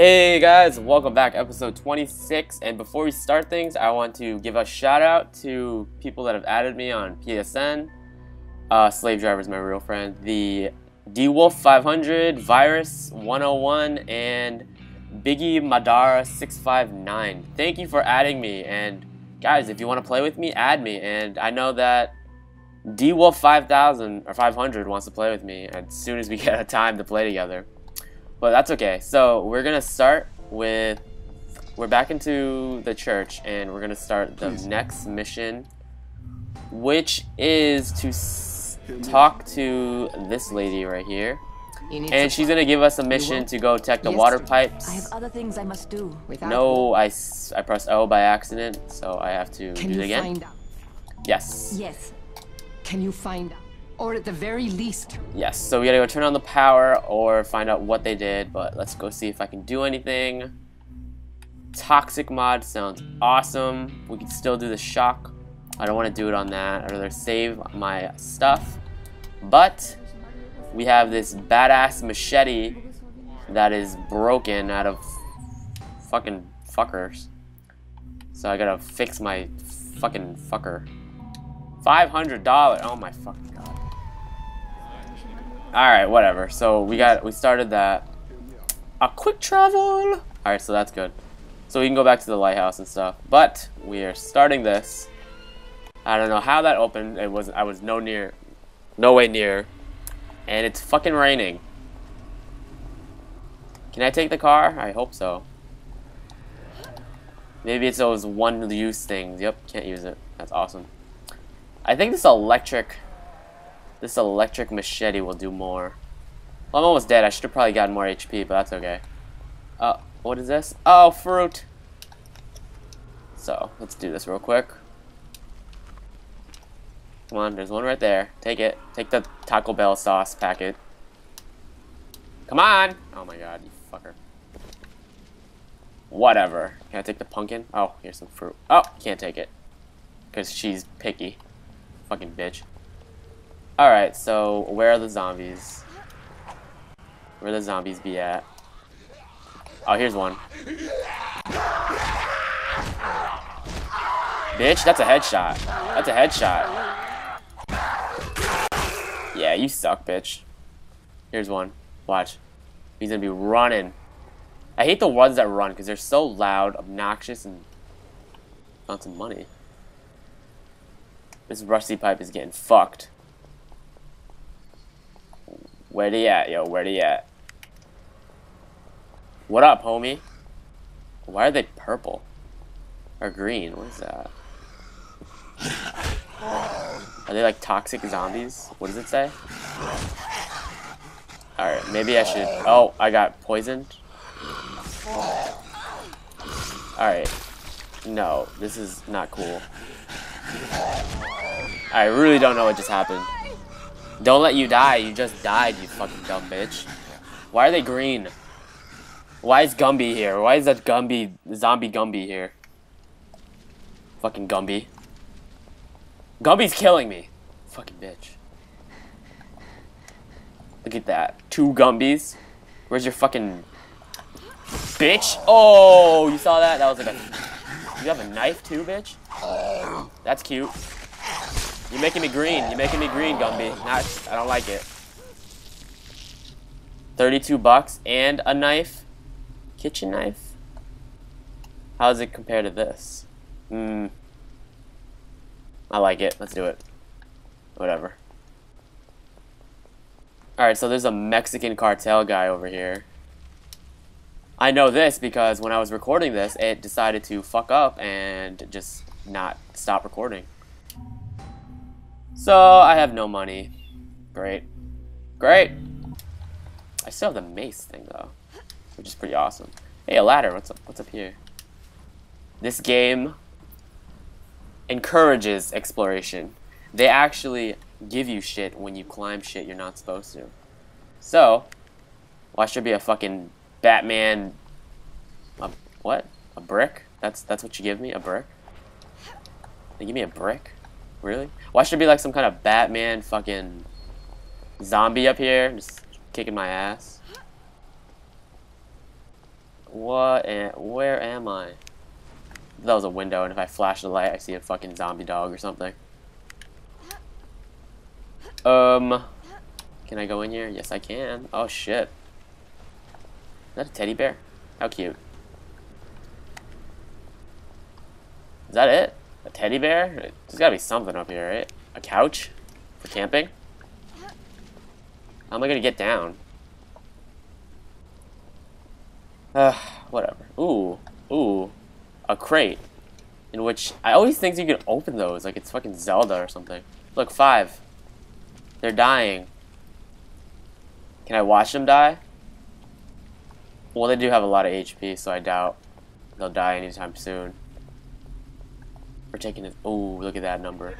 Hey guys, welcome back, episode 26. And before we start things, I want to give a shout out to people that have added me on PSN. Uh, Slave Driver is my real friend. The DWolf 500, Virus 101, and Biggie Madara 659. Thank you for adding me. And guys, if you want to play with me, add me. And I know that DWolf 5000 or 500 wants to play with me as soon as we get a time to play together. But that's okay. So we're gonna start with we're back into the church and we're gonna start the Please. next mission, which is to s- talk to this lady right here, and she's gonna give us a mission to go check the Yes. water pipes. I have other things I must do. Without No, I, s- I pressed O by accident, so I have to Can do it again. find out? Yes. Yes. Can you find out? Or at the very least, Yes, so we gotta go turn on the power or find out what they did, but let's go see if I can do anything. Toxic mod sounds awesome. We can still do the shock. I don't want to do it on that. I'd rather save my stuff. But we have this badass machete that is broken out of fucking fuckers. So I gotta fix my fucking fucker. $500. Oh my fucking god. Alright, whatever. So we got we started that. A quick travel! Alright, so that's good. So we can go back to the lighthouse and stuff. But we are starting this. I don't know how that opened. It was I was no near no way near. And it's fucking raining. Can I take the car? I hope so. Maybe it's those one use things. Yep, can't use it. That's awesome. I think this electric this electric machete will do more. Well, I'm almost dead. I should have probably gotten more HP, but that's okay. Uh, what is this? Oh, fruit. So, let's do this real quick. Come on, there's one right there. Take it. Take the Taco Bell sauce packet. Come on! Oh my god, you fucker. Whatever. Can I take the pumpkin? Oh, here's some fruit. Oh, can't take it. Because she's picky. Fucking bitch. Alright, so where are the zombies? Where the zombies be at? Oh, here's one. Bitch, that's a headshot. That's a headshot. Yeah, you suck, bitch. Here's one. Watch. He's gonna be running. I hate the ones that run because they're so loud, obnoxious, and found some money. This rusty pipe is getting fucked. Where they at, yo? Where they at? What up, homie? Why are they purple? Or green? What is that? Are they like toxic zombies? What does it say? Alright, maybe I should... Oh, I got poisoned? Alright. No, this is not cool. I really don't know what just happened. Don't let you die. You just died, you fucking dumb bitch. Why are they green? Why is Gumby here? Why is that Gumby, zombie Gumby here? Fucking Gumby. Gumby's killing me. Fucking bitch. Look at that. Two Gumbies. Where's your fucking... Bitch? Oh, you saw that? That was like a... You have a knife too, bitch? That's cute. You're making me green. You're making me green, Gumby. Not, I don't like it. 32 bucks and a knife. Kitchen knife. How does it compare to this? Hmm. I like it. Let's do it. Whatever. Alright, so there's a Mexican cartel guy over here. I know this because when I was recording this, it decided to fuck up and just not stop recording. So, I have no money. Great. Great! I still have the mace thing, though. Which is pretty awesome. Hey, a ladder. What's up, what's up here? This game encourages exploration. They actually give you shit when you climb shit you're not supposed to. So, why should be a fucking Batman... A, what? A brick? That's that's what you give me? A brick? They give me a brick? Really? Why should there be like some kind of Batman fucking zombie up here just kicking my ass? What? And where am I? That was a window, and if I flash the light, I see a fucking zombie dog or something. Um, can I go in here? Yes, I can. Oh shit. Is that a teddy bear? How cute. Is that it? A teddy bear? There's gotta be something up here, right? A couch? For camping? How am I gonna get down? Uh, whatever. Ooh. Ooh. A crate. In which, I always think you can open those, like it's fucking Zelda or something. Look, five. They're dying. Can I watch them die? Well, they do have a lot of HP, so I doubt they'll die anytime soon. We're taking it. Oh, look at that number.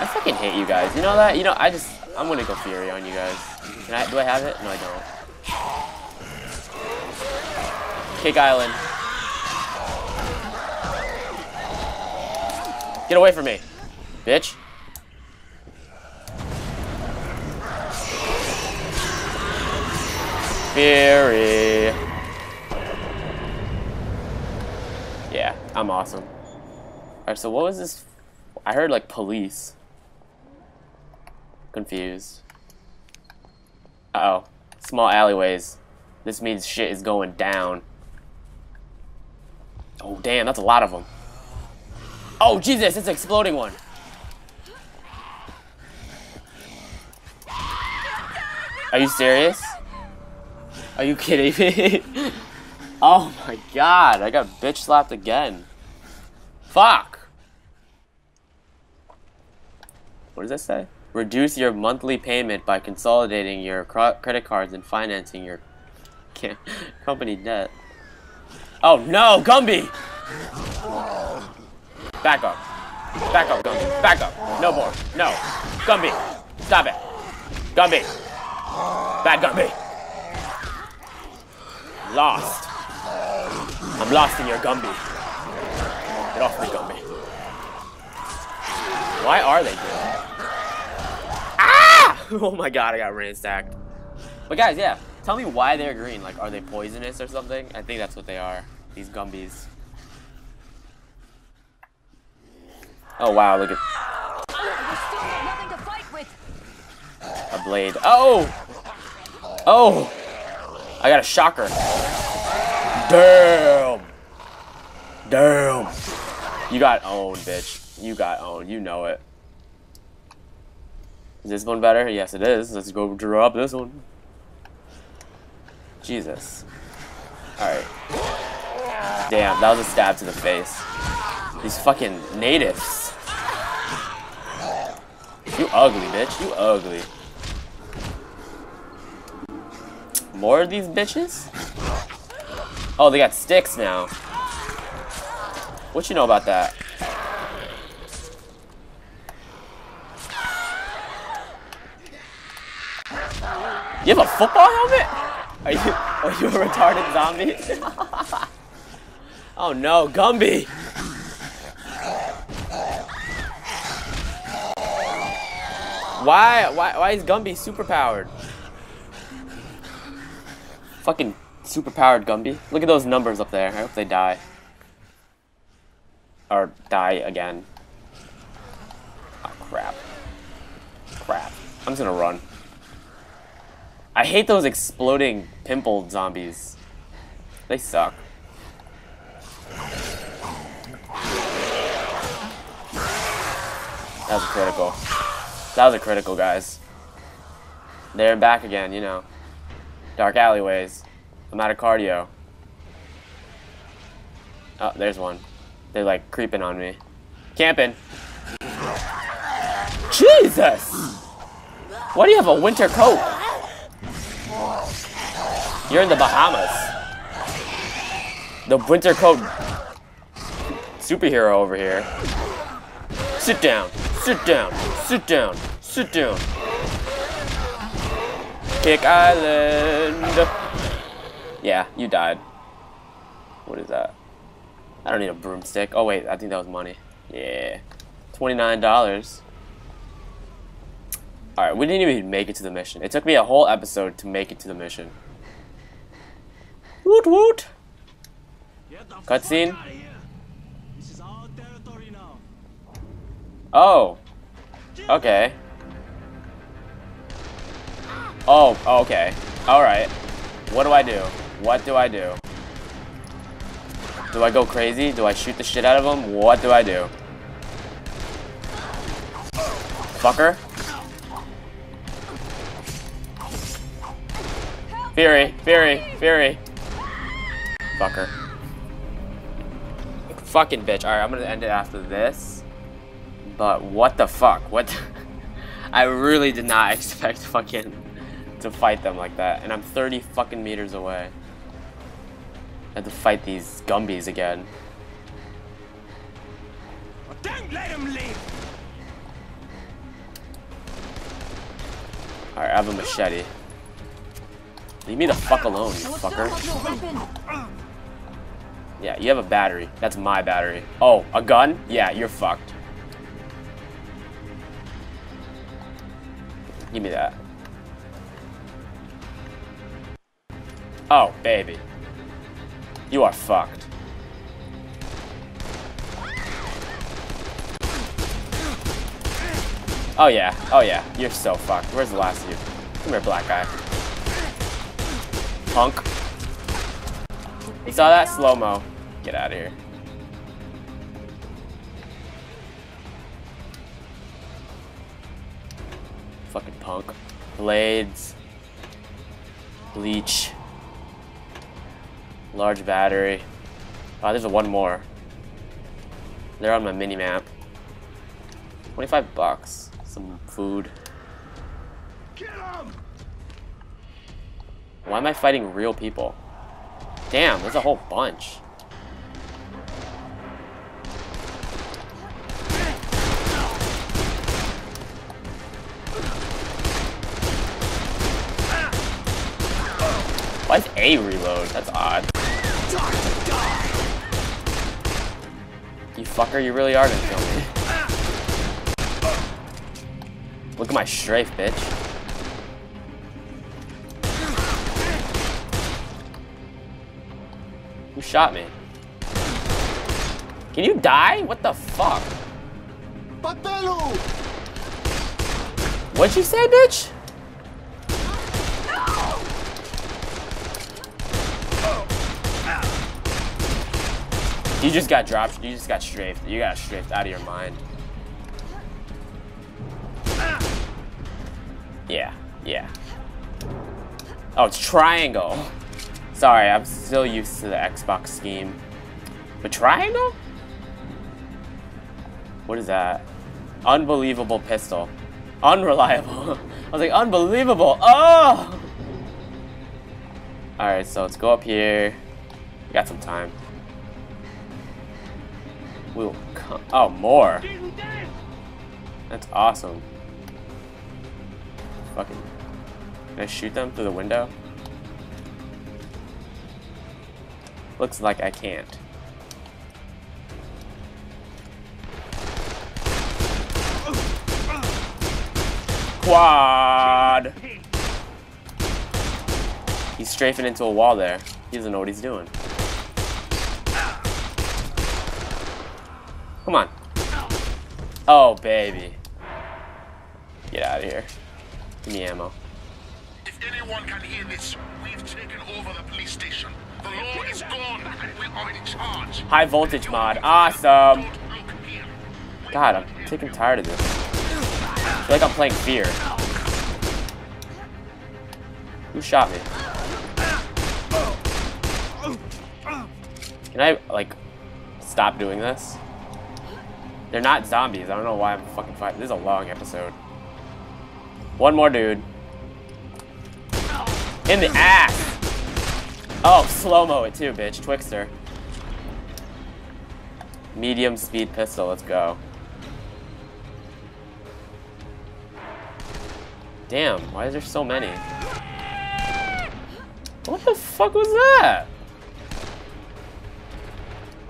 I fucking hate you guys. You know that? You know, I just, I'm gonna go Fury on you guys. Can I, do I have it? No, I don't. Kick Island. Get away from me, bitch. Fury. Yeah, I'm awesome. Alright, so what was this? I heard like police. Confused. Uh oh. Small alleyways. This means shit is going down. Oh, damn, that's a lot of them. Oh, Jesus, it's an exploding one. Are you serious? Are you kidding me? oh my god, I got bitch slapped again. Fuck! What does that say? Reduce your monthly payment by consolidating your credit cards and financing your company debt. Oh no, Gumby! Back up. Back up, Gumby. Back up. No more. No. Gumby. Stop it. Gumby. Bad Gumby. Lost. I'm lost in your Gumby. Get off me, Gumby. Why are they here? Ah! Oh my god, I got ransacked. But guys, yeah, tell me why they're green. Like, are they poisonous or something? I think that's what they are. These Gumbies. Oh wow, look at a blade. Oh! Oh! I got a shocker. Damn. Damn. You got owned, bitch. You got owned. You know it. Is this one better? Yes, it is. Let's go drop this one. Jesus. Alright. Damn, that was a stab to the face. These fucking natives. You ugly, bitch. You ugly. More of these bitches? Oh, they got sticks now. What you know about that? You have a football helmet? Are you are you a retarded zombie? oh no, Gumby! Why why why is Gumby super powered? Fucking super powered Gumby. Look at those numbers up there. I hope they die. Or die again. Oh, crap. Crap. I'm just gonna run. I hate those exploding pimple zombies. They suck. That was a critical. That was a critical, guys. They're back again, you know. Dark alleyways. I'm out of cardio. Oh, there's one. They're like creeping on me. Camping. Jesus! Why do you have a winter coat? You're in the Bahamas. The winter coat superhero over here. Sit down, sit down, sit down, sit down. Kick Island. Yeah, you died. What is that? I don't need a broomstick. Oh wait, I think that was money. Yeah. $29. Alright, we didn't even make it to the mission. It took me a whole episode to make it to the mission. Woot woot! Cutscene? This is our territory now. Oh. Okay. Oh, oh, okay. Alright. What do I do? What do I do? Do I go crazy? Do I shoot the shit out of him? What do I do? Fucker. Fury, Fury, Fury. Fucker. Fucking bitch. Alright, I'm gonna end it after this. But what the fuck? What? I really did not expect fucking to fight them like that. And I'm 30 fucking meters away. I have to fight these Gumbies again. Don't let leave. Alright, I have a machete. Leave me the fuck alone, you fucker. Yeah, you have a battery. That's my battery. Oh, a gun? Yeah, you're fucked. Give me that. Oh, baby. You are fucked. Oh yeah, oh yeah, you're so fucked. Where's the last of you? Come here, black guy. Punk. You saw that? Slow-mo. Get out of here. Fucking punk. Blades. Bleach. Large battery. Oh, there's one more. They're on my mini map. 25 bucks. Some food. Kill him. Why am I fighting real people? Damn, there's a whole bunch. Why is A reload? That's odd. You fucker, you really are gonna kill me. Look at my strafe, bitch. Who shot me? Can you die? What the fuck? What'd you say, bitch? You just got dropped. You just got strafed. You got strafed out of your mind. Yeah, yeah. Oh, it's triangle. Sorry, I'm still used to the Xbox scheme. But triangle? What is that? Unbelievable pistol. Unreliable. I was like, unbelievable. Oh! Alright, so let's go up here. We got some time. We'll come. Oh, more. That's awesome. Fucking. Can I shoot them through the window? Looks like I can't. Quad! He's strafing into a wall there. He doesn't know what he's doing. Come on. Oh, baby. Get out of here. Give me ammo. If anyone can hear this, we've taken over the police station. The law is gone, and we are in charge. High voltage mod. Awesome. Don't look here. God, I'm taking tired of this. I feel like I'm playing Fear. Who shot me? Can I, like, stop doing this? They're not zombies. I don't know why I'm fucking fighting. This is a long episode. One more dude. In the ass! Oh, slow-mo it too, bitch. Twixter. Medium speed pistol, let's go. Damn, why is there so many? What the fuck was that?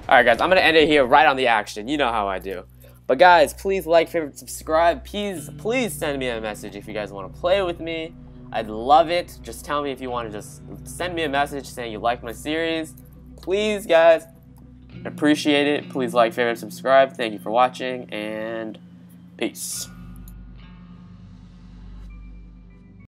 Alright guys, I'm gonna end it here right on the action. You know how I do. But guys, please like, favorite, subscribe. Please, please send me a message if you guys want to play with me. I'd love it. Just tell me if you want to just send me a message saying you like my series. Please, guys. Appreciate it. Please like, favorite, subscribe. Thank you for watching, and peace.